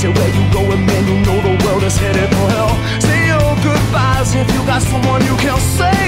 Said, Where you going, man? You know the world is headed for hell. Say your goodbyes if you got someone you can say.